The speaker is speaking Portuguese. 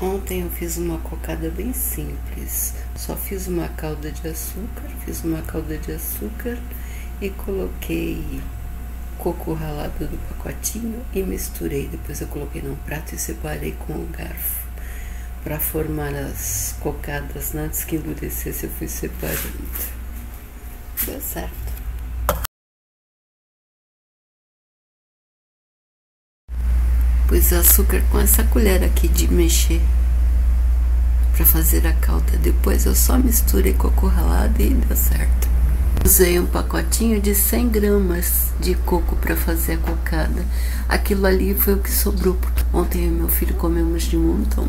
Ontem eu fiz uma cocada bem simples. Só fiz uma calda de açúcar, fiz uma calda de açúcar e coloquei coco ralado do pacotinho e misturei. Depois eu coloquei num prato e separei com o garfo. Para formar as cocadas, antes que endurecesse, eu fui separando. Deu certo. Pus açúcar com essa colher aqui de mexer para fazer a calda. Depois eu só misturei coco ralado e deu certo. Usei um pacotinho de 100 gramas de coco para fazer a cocada. Aquilo ali foi o que sobrou. Ontem meu filho comemos de montão.